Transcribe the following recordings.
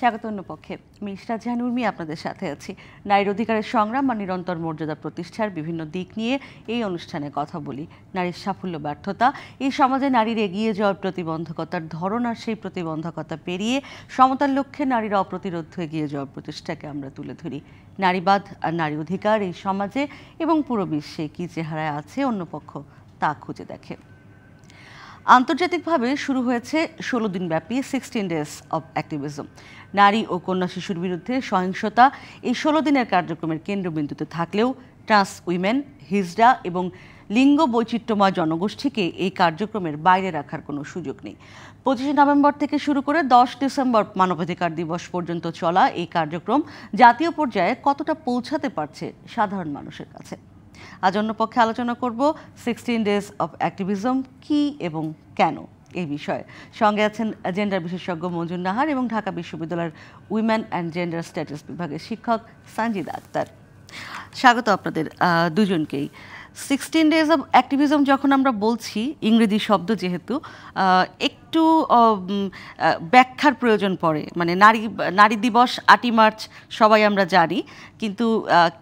স্বাগত অন্য পক্ষে মিশরা জাহানুর্মি আপনাদের সাথে আছি। নারীর অধিকারের সংগ্রাম বা নিরন্তর মর্যাদা প্রতিষ্ঠার বিভিন্ন দিক নিয়ে এই অনুষ্ঠানে কথা বলি। নারীর সাফল্য, ব্যর্থতা, এই সমাজে নারীর এগিয়ে যাওয়ার প্রতিবন্ধকতার ধরন আর সেই প্রতিবন্ধকতা পেরিয়ে সমতার লক্ষ্যে নারীর অপ্রতিরোধ এগিয়ে যাওয়ার প্রতিষ্ঠাকে আমরা তুলে ধরি। নারীবাদ আর নারী অধিকার এই সমাজে এবং পুরো বিশ্বে কী চেহারায় আছে অন্য পক্ষ তা খুঁজে দেখে। আন্তর্জাতিকভাবে শুরু হয়েছে ষোলো দিনব্যাপী সিক্সটিন ডেজ অব অ্যাক্টিভিজম নারী ও কন্যা শিশুর বিরুদ্ধে সহিংসতা এই ষোলো দিনের কার্যক্রমের কেন্দ্রবিন্দুতে থাকলেও ট্রান্স উইমেন, হিজড়া এবং লিঙ্গ বৈচিত্র্যময় জনগোষ্ঠীকে এই কার্যক্রমের বাইরে রাখার কোনো সুযোগ নেই। পঁচিশে নভেম্বর থেকে শুরু করে দশ ডিসেম্বর মানবাধিকার দিবস পর্যন্ত চলা এই কার্যক্রম জাতীয় পর্যায়ে কতটা পৌঁছাতে পারছে সাধারণ মানুষের কাছে? আজ অন্য পক্ষে আলোচনা করব সিক্সটিন ডেজ অফ অ্যাক্টিভিজম কি এবং কেন এই বিষয়ে। সঙ্গে আছেন জেন্ডার বিশেষজ্ঞ মঞ্জুর নাহার এবং ঢাকা বিশ্ববিদ্যালয়ের উইমেন অ্যান্ড জেন্ডার স্ট্যাটাস বিভাগের শিক্ষক সঞ্জিদা আক্তার। স্বাগত আপনাদের দুজনকেই। সিক্সটিন ডেজ অফ অ্যাক্টিভিজম যখন আমরা বলছি, ইংরেজি শব্দ যেহেতু একটু ব্যাখ্যার প্রয়োজন পড়ে। মানে নারী নারী দিবস, আটই মার্চ, সবাই আমরা জানি। কিন্তু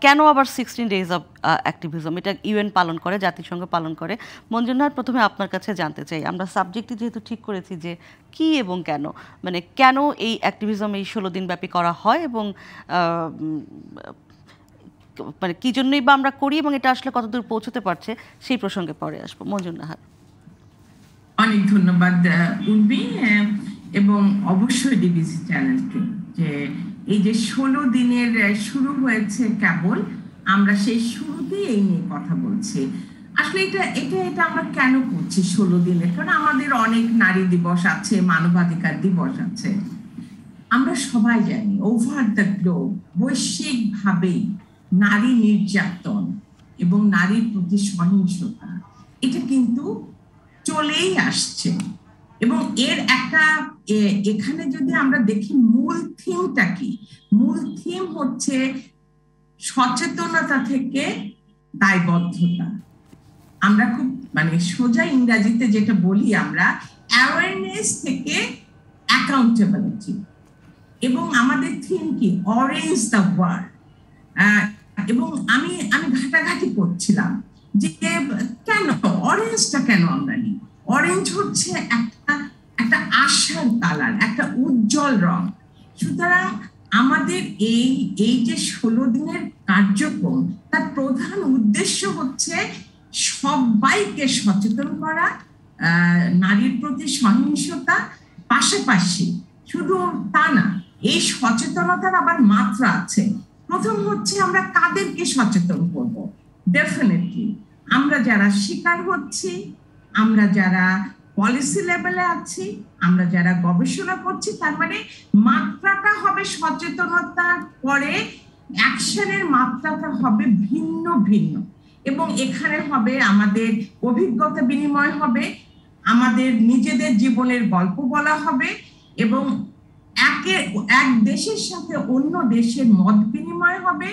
কেন আবার সিক্সটিন ডেজ অফ অ্যাক্টিভিজম এটা ইউএন পালন করে, জাতিসংঘ পালন করে। মঞ্জুনাথ, প্রথমে আপনার কাছে জানতে চাই। আমরা সাবজেক্টটি যেহেতু ঠিক করেছি যে কি এবং কেন? মানে কেন এই অ্যাক্টিভিজম এই ষোলো দিনব্যাপী করা হয় এবং মানে কী জন্যই বা আমরা করি এবং এটা আসলে কতদূর পৌঁছতে পারছে, সেই প্রসঙ্গে পরে আসব। মঞ্জুর নাহার। অনেক ধন্যবাদ উর্মি এবং অবশ্যই ডিবিসি চ্যানেলকে যে এই যে ষোলো দিনের শুরু হয়েছে কেবল, আমরা সেই শুরুতেই এই নিয়ে কথা বলছি। আসলে এটা এটা এটা আমরা কেন করছি ষোলো দিনের কারণ আমাদের অনেক নারী দিবস আছে, মানবাধিকার দিবস আছে। আমরা সবাই জানি ওভার দ্য গ্লোব বৈশ্বিকভাবেই নারী নির্যাতন এবং নারীর প্রতি সহিংসতা এটা কিন্তু চলেই আসছে। এবং এর একটা এখানে যদি আমরা দেখি মূল থিমটা কি? মূল থিম হচ্ছে সচেতনতা থেকে দায়বদ্ধতা। আমরা খুব মানে সোজা ইংরাজিতে যেটা বলি আমরা অ্যাওয়ারনেস থেকে অ্যাকাউন্টেবিলিটি এবং আমাদের থিম কি? অরেঞ্জ দ্য ওয়ার্ল্ড এবং আমি আমি ঘাটাঘাটি করছিলাম যে কেন অরেঞ্জটা কেন আমরা নিই? অরেঞ্জ হচ্ছে একটা একটা আশার কালার, একটা উজ্জ্বল রং। সুতরাং আমাদের এই এই যে ষোলো দিনের কার্যক্রম, তার প্রধান উদ্দেশ্য হচ্ছে সবাইকে সচেতন করা নারীর প্রতি সহিংসতা। পাশাপাশি শুধু তা না, এই সচেতনতার আবার মাত্রা আছে। প্রথম হচ্ছে আমরা কাদেরকে সচেতন করব? ডেফিনেটলি আমরা যারা শিকার হচ্ছি, আমরা যারা পলিসি লেভেলে আছি, আমরা যারা গবেষণা করছি, তার মানে মাত্রাটা হবে সচেতনতার পরে অ্যাকশনের মাত্রাটা হবে ভিন্ন ভিন্ন। এবং এখানে হবে আমাদের অভিজ্ঞতা বিনিময় হবে, আমাদের নিজেদের জীবনের গল্প বলা হবে এবং একে এক দেশের সাথে অন্য দেশের মত বিনিময় হবে,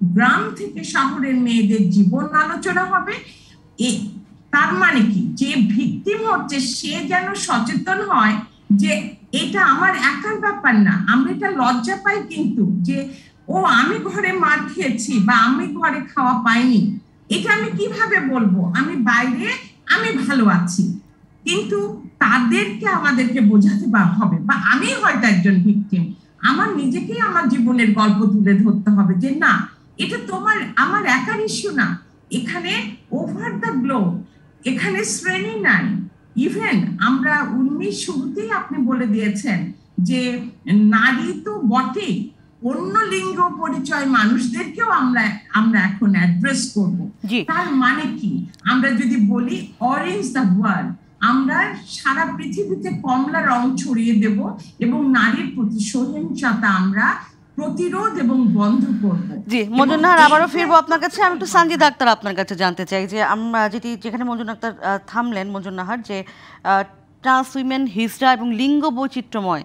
গ্রাম থেকে শহরের মেয়েদের জীবন আলোচনা হবে। তার মানে কি? যে ভিকটিম হচ্ছে সে যেন সচেতন হয় যে এটা আমার একার ব্যাপার না, আমরা এটা লজ্জা পাই কিন্তু যে, ও, আমি ঘরে মার খেয়েছি বা আমি ঘরে খাওয়া পাইনি। এটা আমি কীভাবে বলব? আমি বাইরে, আমি ভালো আছি। কিন্তু তাদেরকে আমাদেরকে বোঝাতে হবে। বা আমি হয়তো একজন ভিকটিম আমার নিজেকেই আমার জীবনের গল্প তুলে ধরতে হবে যে না এটা তোমার আমার একার ইস্যু না। এখানে ওভার দ্য গ্লোব এখানে শ্রেণি নাই। ইভেন আমরা উন্মিশ শুরুতেই আপনি বলে দিয়েছেন যে নারী তো বটেই। অন্য লিঙ্গ পরিচয় মানুষদেরকেও আমরা আমরা এখন অ্যাড্রেস করব। তার মানে কি? আমরা যদি বলি অরেঞ্জ দ্য ওয়ার্ল্ড আমরা সারা পৃথিবীতে কমলা রং ছড়িয়ে দেব এবং নারীর প্রতি সহিংসতা আমরা প্রতিরোধ এবং বন্ধ করব। জি মজুনার আবারও ফিরবো আপনার কাছে। আমি একটু সানজিদ আক্তার আপনার কাছে জানতে চাই যে আমরা যেটি যেখানে মজুন আক্তার থামলেন মঞ্জুনাহার যে ট্রান্স উইমেন হিজড়া এবং লিঙ্গ বৈচিত্র্যময়।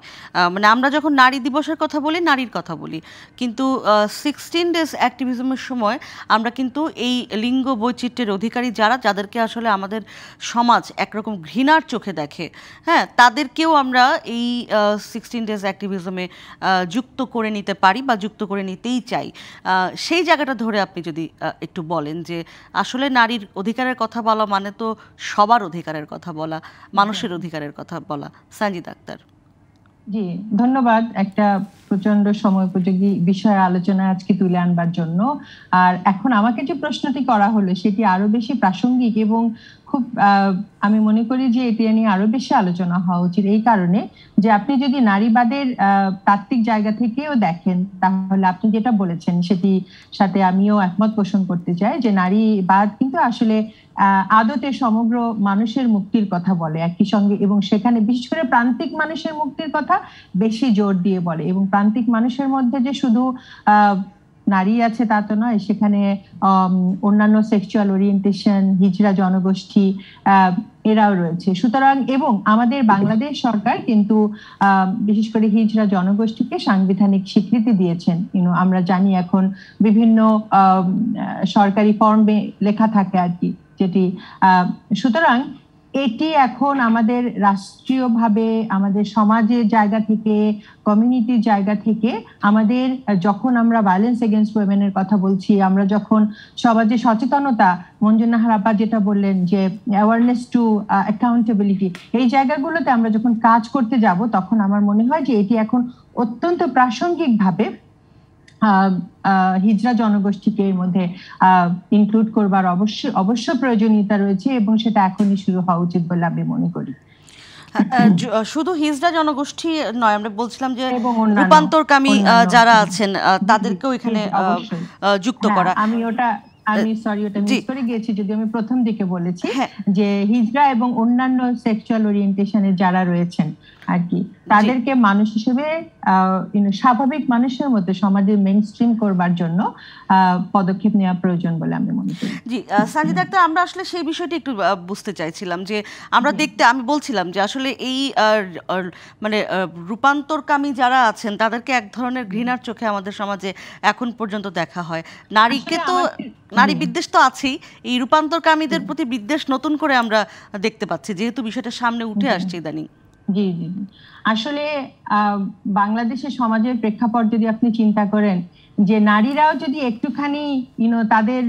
মানে আমরা যখন নারী দিবসের কথা বলি নারীর কথা বলি। কিন্তু সিক্সটিন ডেজ অ্যাক্টিভিজমের সময় আমরা কিন্তু এই লিঙ্গ বৈচিত্র্যের অধিকারী যারা যাদেরকে আসলে আমাদের সমাজ একরকম ঘৃণার চোখে দেখে হ্যাঁ তাদেরকেও আমরা এই সিক্সটিন ডেজ অ্যাক্টিভিজমে যুক্ত করে নিতে পারি বা যুক্ত করে নিতেই চাই। সেই জায়গাটা ধরে আপনি যদি একটু বলেন যে আসলে নারীর অধিকারের কথা বলা মানে তো সবার অধিকারের কথা বলা মানুষের অধিকারের কথা বলা। সানজিদ আক্তার। জি, ধন্যবাদ একটা প্রচণ্ড সময় উপযোগী বিষয় আলোচনা আজকে তুলে আনবার জন্য। আর এখন আমাকে যে প্রশ্নটি করা হলো, সেটি আরও বেশি প্রাসঙ্গিক এবং খুব আমি মনে করি যে এটি নিয়ে আরও বেশি আলোচনা হওয়া উচিত এই কারণে যে আপনি যদি নারীবাদের তাত্ত্বিক জায়গা থেকেও দেখেন, তাহলে আপনি যেটা বলেছেন সেটি সাথে আমিও একমত পোষণ করতে চাই যে নারীবাদ কিন্তু আসলে আদতে সমগ্র মানুষের মুক্তির কথা বলে একই সঙ্গে এবং সেখানে বিশেষ করে প্রান্তিক মানুষের মুক্তির কথা বেশি জোর দিয়ে বলে এবং প্রান্তিক মানুষের মধ্যে যে শুধু নারী আছে তা তো নয়, সেখানে অন্যান্য সেক্সুয়াল ওরিয়েন্টেশন হিজড়া জনগোষ্ঠী এরাও রয়েছে। সুতরাং এবং আমাদের বাংলাদেশ সরকার কিন্তু বিশেষ করে হিজড়া জনগোষ্ঠীকে সাংবিধানিক স্বীকৃতি দিয়েছেন। ইউনো আমরা জানি এখন বিভিন্ন সরকারি ফর্মে লেখা থাকে আর কি, যেটি সুতরাং এটি এখন আমাদের রাষ্ট্রীয়ভাবে, আমাদের সমাজের জায়গা থেকে কমিউনিটির জায়গা থেকে আমাদের, যখন আমরা ভায়োলেন্স এগেনস্ট ওয়েমেনের কথা বলছি, আমরা যখন সমাজে সচেতনতা, মঞ্জুনাহার আপা যেটা বললেন যে অ্যাওয়ারনেস টু অ্যাকাউন্টেবিলিটি এই জায়গাগুলোতে আমরা যখন কাজ করতে যাব, তখন আমার মনে হয় যে এটি এখন অত্যন্ত প্রাসঙ্গিকভাবে হিজরা জনগোষ্ঠীকে এর মধ্যে ইনক্লুড করবার অবশ্যই অবশ্য প্রয়োজনীয়তা রয়েছে এবং সেটা এখনই শুরু হওয়া উচিত বলে আমি মনে করি। শুধু হিজড়া জনগোষ্ঠী নয় আমরা বলছিলাম যে রূপান্তরকামী যারা আছেন তাদেরকেও এখানে যুক্ত হ্যাঁ, করা। আমি ওটা আমি সরি ওটা মিস করে গিয়েছি যদি আমি প্রথম দিকে বলেছি হ্যাঁ। যে হিজড়া এবং অন্যান্য সেক্সুয়াল ওরিয়েন্টেশনের যারা রয়েছেন আর কি। তাদেরকে মানুষ হিসেবে স্বাভাবিক মানুষের মধ্যে সমাজে মেইন স্ট্রিম করবার জন্য পদক্ষেপ নেওয়া প্রয়োজন বলে আমি মনে করি। জি সাজিদ আক্তার আমরা আসলে সেই বিষয়টি একটু বুঝতে চাইছিলাম যে আমরা দেখতে আমি বলছিলাম যে আসলে এই মানে রূপান্তরকামী যারা আছেন তাদেরকে এক ধরনের ঘৃণার চোখে আমাদের সমাজে এখন পর্যন্ত দেখা হয়। নারীকে তো নারী বিদ্বেষ তো আছেই। এই রূপান্তরকামীদের প্রতি বিদ্বেষ নতুন করে আমরা দেখতে পাচ্ছি। যেহেতু বিষয়টা সামনে উঠে আসছে ইদানিং। জি জি আসলে বাংলাদেশের সমাজের প্রেক্ষাপট যদি আপনি চিন্তা করেন যে নারীরাও যদি একটুখানি ইউনো তাদের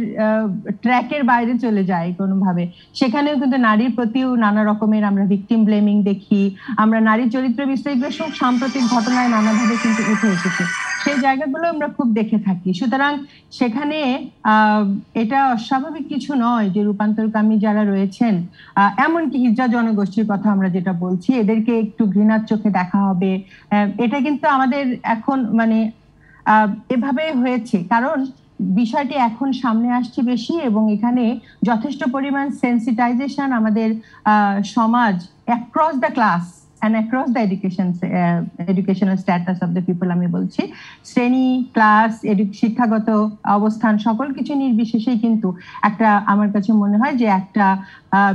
ট্র্যাকের বাইরে চলে যায় কোনোভাবে, সেখানেও কিন্তু নারীর প্রতিও নানা রকমের আমরা ভিকটিম ব্লেমিং দেখি, আমরা নারীর চরিত্র বিশ্লেষণ সাম্প্রতিক ঘটনায় নানাভাবে কিন্তু উঠে এসেছে। সেই জায়গাগুলো আমরা খুব দেখে থাকি। সুতরাং সেখানে এটা অস্বাভাবিক কিছু নয় যে রূপান্তরকামী যারা রয়েছেন এমনকি হিজা জনগোষ্ঠীর কথা আমরা যেটা বলছি, এদেরকে একটু ঘৃণার চোখে দেখা হবে। এটা কিন্তু আমাদের এখন মানে এভাবে হয়েছে। কারণ বিষয়টি এখন সামনে আসছে বেশি এবং এখানে যথেষ্ট পরিমাণ সেন্সিটাইজেশন আমাদের সমাজ across the class and across the education uh, educational status of the people আমি বলছি শ্রেণি ক্লাস শিক্ষাগত অবস্থান সকল কিছু নির্বিশেষেই কিন্তু একটা আমার কাছে মনে হয় যে একটা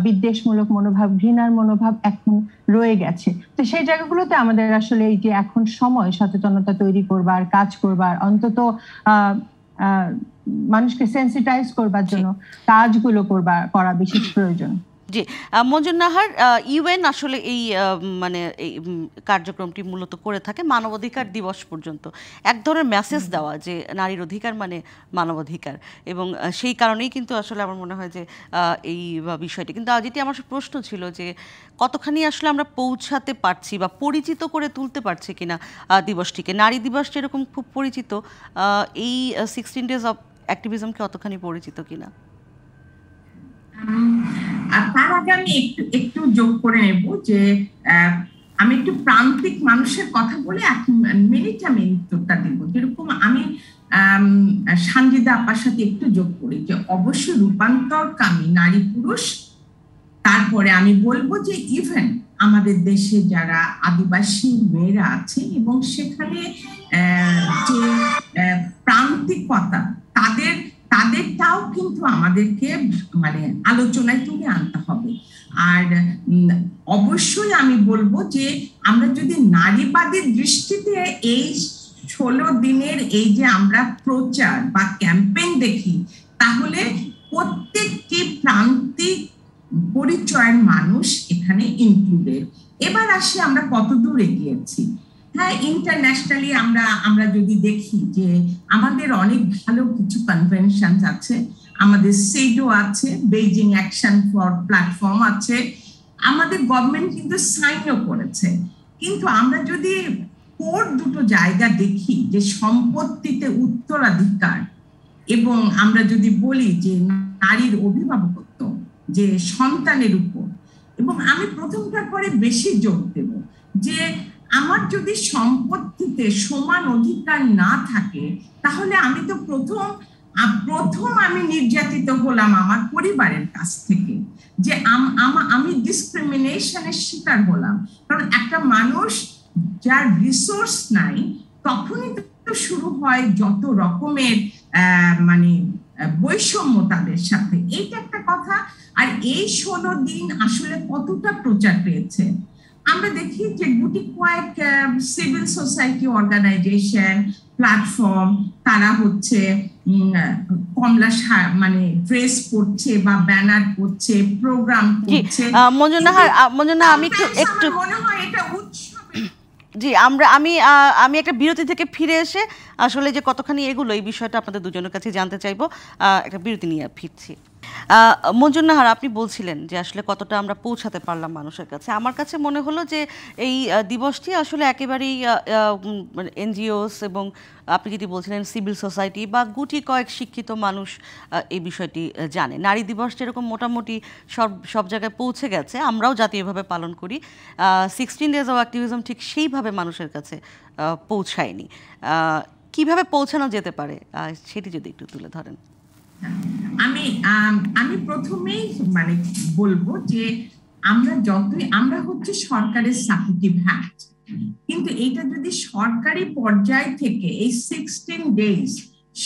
বিদ্বেষমূলক মনোভাব ঘৃণার মনোভাব এখন রয়ে গেছে। তো সেই জায়গাগুলোতে আমাদের আসলে এই যে এখন সময় সচেতনতা তৈরি করবার কাজ করবার অন্তত মানুষকে সেন্সিটাইজ করবার জন্য কাজগুলো করবার করা বিশেষ প্রয়োজন। জি মঞ্জুর নাহার ইউএন আসলে এই মানে এই কার্যক্রমটি মূলত করে থাকে মানবাধিকার দিবস পর্যন্ত। এক ধরনের মেসেজ দেওয়া যে নারীর অধিকার মানে মানবাধিকার। এবং সেই কারণেই কিন্তু আসলে আমার মনে হয় যে এই বিষয়টি। কিন্তু যেটি আমার প্রশ্ন ছিল যে কতখানি আসলে আমরা পৌঁছাতে পারছি বা পরিচিত করে তুলতে পারছি কিনা দিবসটিকে? নারী দিবস যেরকম খুব পরিচিত এই সিক্সটিন ডেজ অফ অ্যাক্টিভিজমকে অতখানি পরিচিত কিনা? তার আগে আমি একটু একটু যোগ করে নেব যে আমি একটু প্রান্তিক মানুষের কথা বলে এক মিনিট আমি উত্তরটা দেবো। যেরকম আমি সানজিদা আপার সাথে একটু যোগ করি যে, অবশ্যই রূপান্তরকামী নারী পুরুষ, তারপরে আমি বলব যে ইভেন আমাদের দেশে যারা আদিবাসী মেয়েরা আছে এবং সেখানে যে প্রান্তিকতা, তাদের তাদেরটাও কিন্তু আমাদেরকে মানে আলোচনায় তুলে আনতে হবে। আর অবশ্যই আমি বলব যে আমরা যদি নারীবাদের দৃষ্টিতে এই ষোলো দিনের এই যে আমরা প্রচার বা ক্যাম্পেইন দেখি, তাহলে প্রত্যেকটি প্রান্তিক পরিচয়ের মানুষ এখানে ইনক্লুডেড এবার আসি আমরা কতদূর এগিয়েছি। হ্যাঁ ইন্টারন্যাশনালি আমরা আমরা যদি দেখি যে আমাদের অনেক ভালো কিছু কনভেনশন আছে, আমাদের সেডো আছে বেইজিং অ্যাকশন ফর প্ল্যাটফর্ম আছে, আমাদের গভর্নমেন্ট কিন্তু সাইনও করেছে। কিন্তু আমরা যদি কোর দুটো জায়গা দেখি যে সম্পত্তিতে উত্তরাধিকার এবং আমরা যদি বলি যে নারীর অভিভাবকত্ব, যে সন্তানের উপর, এবং আমি প্রথমটার পরে বেশি জোর দেব যে আমার যদি সম্পত্তিতে সমান অধিকার না থাকে, তাহলে আমি তো প্রথম প্রথম আমি নির্যাতিত হলাম আমার পরিবারের কাছ থেকে। যে আমি ডিসক্রিমিনেশনের শিকার হলাম। কারণ একটা মানুষ যার রিসোর্স নাই, তখনই তো শুরু হয় যত রকমের মানে বৈষম্য তাদের সাথে। এইটা একটা কথা। আর এই ষোলো দিন আসলে কতটা প্রচার পেয়েছে? আমরা দেখি যে গুটি কয়েক সিভিল সোসাইটি অর্গানাইজেশন প্ল্যাটফর্ম তারা হচ্ছে কমলা মানে ড্রেস করছে বা ব্যানার করছে প্রোগ্রাম করছে। মঞ্জুনাহার মঞ্জুনা আমি একটু একটু মনে হয় এটা জি আমরা আমি আমি একটা বিরতি থেকে ফিরে এসে আসলে যে কতখানি এগুলো এই বিষয়টা আপনাদের দুজনের কাছে জানতে চাইব। একটা বিরতি নিয়ে ফিরছি। মঞ্জুন্নাহার আপনি বলছিলেন যে আসলে কতটা আমরা পৌঁছাতে পারলাম মানুষের কাছে। আমার কাছে মনে হলো যে এই দিবসটি আসলে একেবারেই এনজিওস এবং আপনি যেটি বলছিলেন সিভিল সোসাইটি বা গুটি কয়েক শিক্ষিত মানুষ এই বিষয়টি জানে। নারী দিবস যেরকম মোটামুটি সব সব জায়গায় পৌঁছে গেছে, আমরাও জাতীয়ভাবে পালন করি। সিক্সটিন ডেজ অফ অ্যাক্টিভিজম ঠিক সেইভাবে মানুষের কাছে পৌঁছায়নি। কীভাবে পৌঁছানো যেতে পারে সেটি যদি একটু তুলে ধরেন। আমি আমি প্রথমেই মানে বলব যে আমরা যতই, আমরা হচ্ছে সরকারের সাপোর্টিভ হ্যান্ড কিন্তু এটা যদি সরকারি পর্যায় থেকে এই সিক্সটিন ডেজ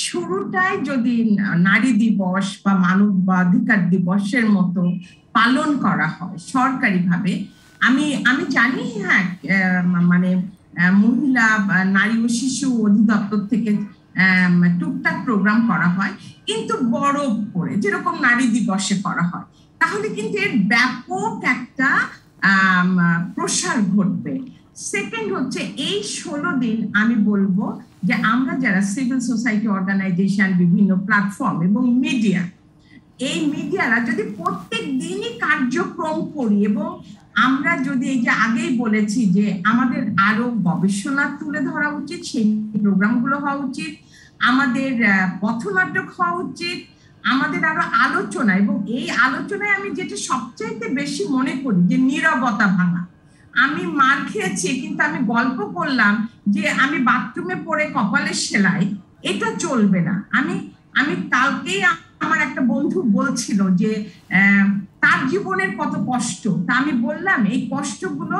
শুরুটাই যদি নারী দিবস বা মানবাধিকার দিবসের মতো পালন করা হয় সরকারিভাবে, আমি আমি জানি হ্যাঁ মানে মহিলা নারী ও শিশু অধিদপ্তর থেকে টুকটাক প্রোগ্রাম করা হয়, কিন্তু বড় করে যেরকম নারী দিবসে করা হয়। তাহলে কিন্তু এর ব্যাপক একটা প্রসার ঘটবে। সেকেন্ড হচ্ছে, এই ষোলো দিন আমি বলব যে আমরা যারা সিভিল সোসাইটি অর্গানাইজেশন বিভিন্ন প্ল্যাটফর্ম এবং মিডিয়া এই মিডিয়ারা যদি প্রত্যেক দিনই কার্যক্রম করি এবং আমরা যদি এই যে আগেই বলেছি যে আমাদের আরও গবেষণা তুলে ধরা উচিত, সেই প্রোগ্রামগুলো হওয়া উচিত, আমাদের পথনাটক হওয়া উচিত, আমাদের আরও আলোচনা এবং এই আলোচনায় আমি যেটা সবচাইতে বেশি মনে করি যে নিরবতা ভাঙা। আমি মার খেয়েছি, কিন্তু আমি গল্প করলাম যে আমি বাথরুমে পড়ে কপালের সেলাই, এটা চলবে না। আমি আমি কালকেই আমার একটা বন্ধু বলছিল যে তার জীবনের কত কষ্ট। তা আমি বললাম, এই কষ্টগুলো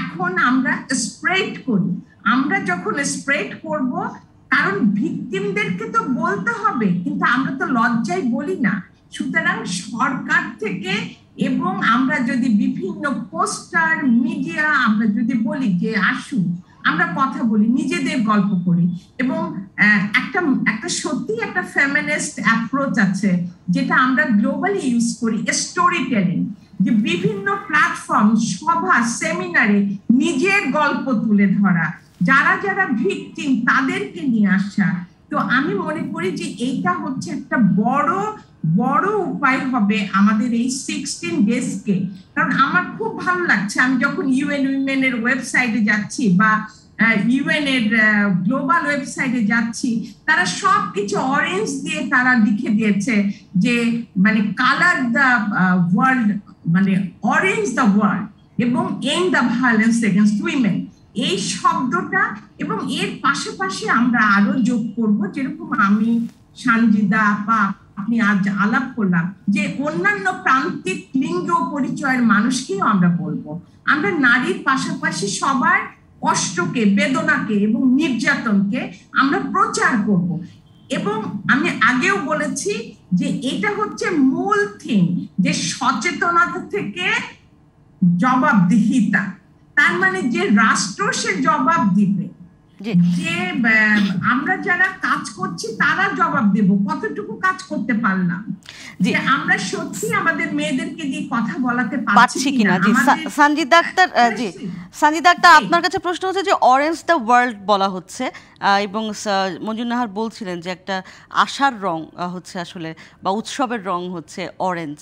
এখন আমরা স্প্রেড করি। আমরা যখন স্প্রেড করব, কারণ ভিকটিমদেরকে তো বলতে হবে, কিন্তু আমরা তো লজ্জায় বলি না। সুতরাং সরকার থেকে এবং আমরা যদি বিভিন্ন পোস্টার, মিডিয়া, আমরা যদি বলি যে, আসুন আমরা কথা বলি, নিজেদের গল্প করি এবং একটা একটা সত্যি একটা ফেমিনিস্ট অ্যাপ্রোচ আছে যেটা আমরা গ্লোবালি ইউজ করি স্টোরি টেলিং যে বিভিন্ন প্ল্যাটফর্ম সভা সেমিনারে নিজের গল্প তুলে ধরা। যারা যারা ভিকটিম তাদেরকে নিয়ে আসা। তো আমি মনে করি যে এইটা হচ্ছে একটা বড় বড় উপায় হবে আমাদের এই সিক্সটিন ডেজকে কারণ আমার খুব ভালো লাগছে, আমি যখন ইউএন উইমেন এর ওয়েবসাইটে যাচ্ছি বা ইউএন এর গ্লোবাল ওয়েবসাইটে যাচ্ছি, তারা সব কিছু অরেঞ্জ দিয়ে তারা লিখে দিয়েছে যে মানে কালার দ্য ওয়ার্ল্ড মানে অরেঞ্জ দ্য ওয়ার্ল্ড এবং end the violence against women এই শব্দটা এবং এর পাশাপাশি আমরা আরও যোগ করব, যেরকম আমি, সানজিদা বা আপনি আজ আলাপ করলাম যে অন্যান্য প্রান্তিক লিঙ্গ পরিচয়ের মানুষকেও আমরা বলব। আমরা নারীর পাশাপাশি সবার কষ্টকে, বেদনাকে এবং নির্যাতনকে আমরা প্রচার করব। এবং আমি আগেও বলেছি যে এটা হচ্ছে মূল থিম যে সচেতনতা থেকে জবাবদিহিতা। তার মানে যে রাষ্ট্র সে জবাব দিবে যে আমরা যারা কাজ করছি তারা জবাব দেব। কতটুকু কাজ করতে পারলাম? যে আমরা সত্যি আমাদের মেয়েদেরকে দিয়ে কথা বলাতে পারছি কিনা? জি সঞ্জিত ডাক্তার জি। সঞ্জিত ডাক্তার আপনার কাছে প্রশ্ন হচ্ছে যে অরেঞ্জ দ্য ওয়ার্ল্ড বলা হচ্ছে এবং মঞ্জুর নাহার বলছিলেন যে একটা আশার রং হচ্ছে আসলে বা উৎসবের রং হচ্ছে অরেঞ্জ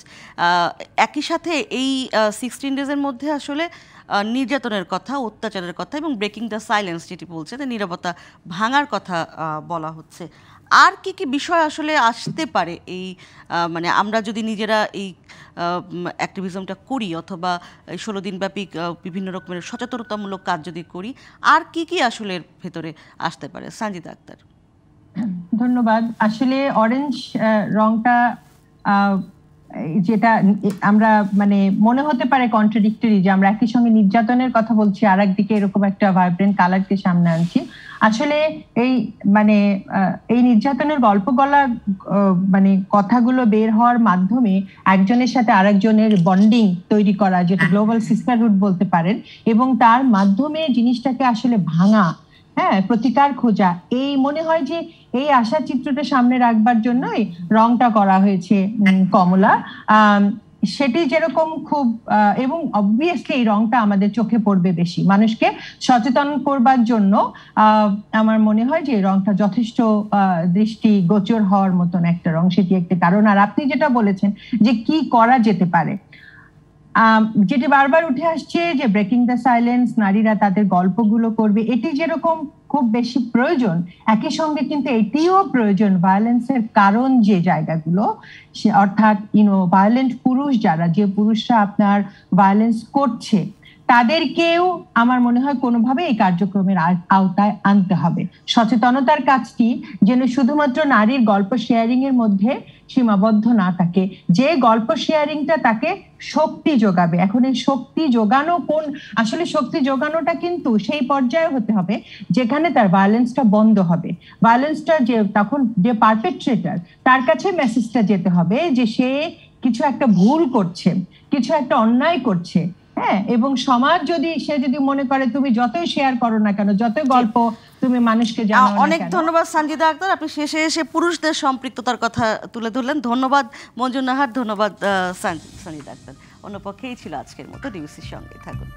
একই সাথে এই সিক্সটিন ডেজের মধ্যে আসলে নির্যাতনের কথা, অত্যাচারের কথা এবং ব্রেকিং দ্য সাইলেন্স যেটি বলছে নিরাপত্তা ভাঙার কথা বলা হচ্ছে। আর কি কি বিষয় আসলে আসতে পারে এই মানে আমরা যদি নিজেরা এই অ্যাক্টিভিজমটা করি অথবা ষোলো দিনব্যাপী বিভিন্ন রকমের সচেতনতামূলক কাজ যদি করি, আর কি কি আসলে ভেতরে আসতে পারে? সঞ্জিত আক্তার। ধন্যবাদ। আসলে অরেঞ্জ রংটা যেটা আমরা মানে মনে হতে পারে কন্ট্রাডিক্টরি যে আমরা একই সঙ্গে নির্যাতনের কথা বলছি আর একদিকে এরকম একটা ভাইব্রেন্ট কালারকে সামনে আনছি। আসলে এই মানে এই নির্যাতনের গল্প গলা মানে কথাগুলো বের হওয়ার মাধ্যমে একজনের সাথে আরেকজনের বন্ডিং তৈরি করা যেটা গ্লোবাল সিস্টারহুড বলতে পারেন এবং তার মাধ্যমে জিনিসটাকে আসলে ভাঙা হ্যাঁ প্রতিকার খোঁজা। এই মনে হয় যে এই আশা চিত্রটা সামনে রাখবার জন্যই রংটা করা হয়েছে কমলা। সেটি যেরকম খুব এবং অবভিয়াসলি এই রংটা আমাদের চোখে পড়বে বেশি। মানুষকে সচেতন করবার জন্য আমার মনে হয় যে রংটা যথেষ্ট দৃষ্টি গোচর হওয়ার মতন একটা রং। সেটি একটা কারণ। আর আপনি যেটা বলেছেন যে কি করা যেতে পারে যেটি বারবার উঠে আসছে যে ব্রেকিং দ্য সাইলেন্স নারীরা তাদের গল্পগুলো করবে, এটি যেরকম খুব বেশি প্রয়োজন, একই সঙ্গে কিন্তু এটিও প্রয়োজন ভায়োলেন্সের কারণ যে জায়গাগুলো অর্থাৎ ইউনো ভায়োলেন্ট পুরুষ যারা, যে পুরুষরা আপনার ভায়োলেন্স করছে তাদেরকেও আমার মনে হয়, কোনোভাবে এই কার্যক্রমের আওতায় আনতে হবে। সচেতনতার কাজটি যেন শুধুমাত্র নারীর গল্প শেয়ারিং এর মধ্যে সীমাবদ্ধ না থাকে, যে গল্প শেয়ারিংটা তাকে শক্তি যোগাবে। এখন এই শক্তি যোগানো কোন, আসলে শক্তি যোগানোটা কিন্তু সেই পর্যায়ে হতে হবে, যেখানে তার ভায়োলেন্সটা বন্ধ হবে। ভায়োলেন্সটা যে, তখন যে পারপেট্রেটার তার কাছে মেসেজটা যেতে হবে যে সে কিছু একটা ভুল করছে, কিছু একটা অন্যায় করছে। হ্যাঁ এবং সমাজ যদি সে যদি মনে করে তুমি যতই শেয়ার করো না কেন যতই গল্প তুমি মানুষকে জানাও অনেক ধন্যবাদ সঞ্জিদা আক্তার। আপনি শেষে এসে পুরুষদের সম্পৃক্ততার কথা তুলে ধরলেন। ধন্যবাদ মঞ্জুর নাহার ধন্যবাদ সঞ্জিদা আক্তার। অন্য পক্ষেই ছিল আজকের মতো ডিউসির সঙ্গে থাকুন।